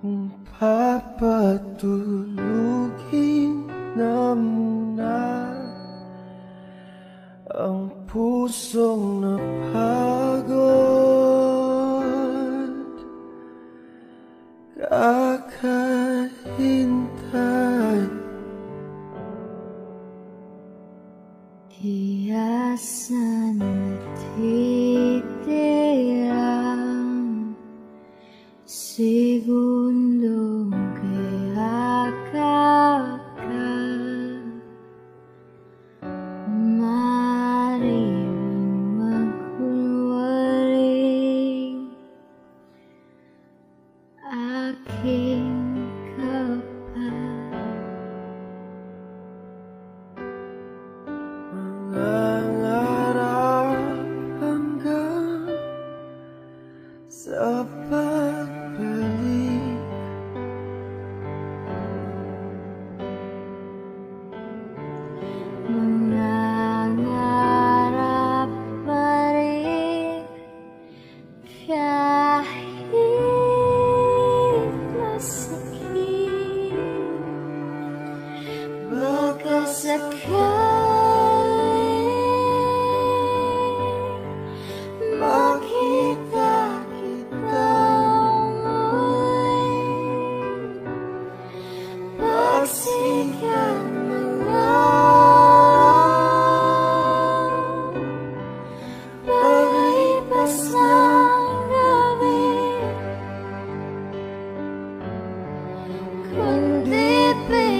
Kung papatulugin na muna Ang pusong napagod Kakahintay Hiyasan natitirang sa Kundi pipilitin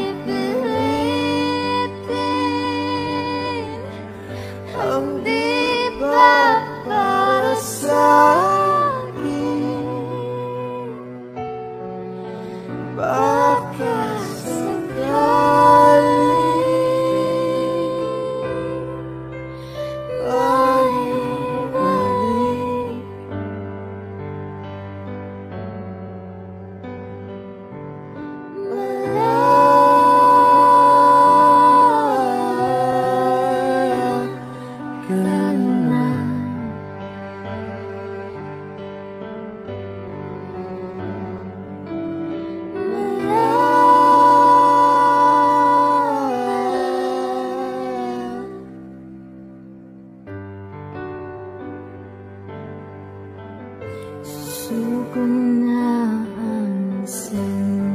Suko na ang sandata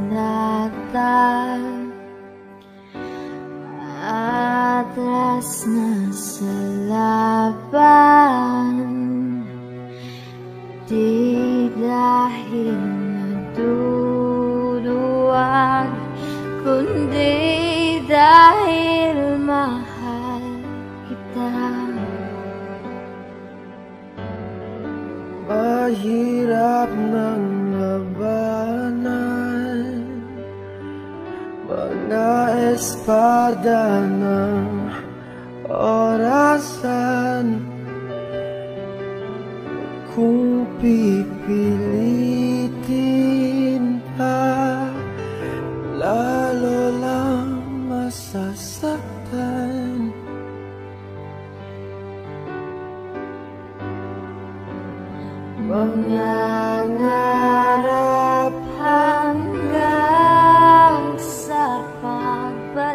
Atras na Kundi dahil Mahirap ng labanan. Mga espada ng orasan Kung pipilitin pa Lalo lang masasaktan Mangangarap hanggang sa pagbalik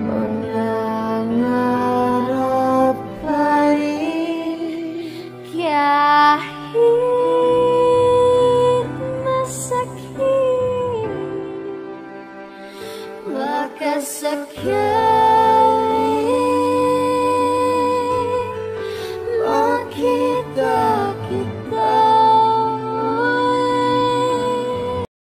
Mangangarap pa kahit masakit Baka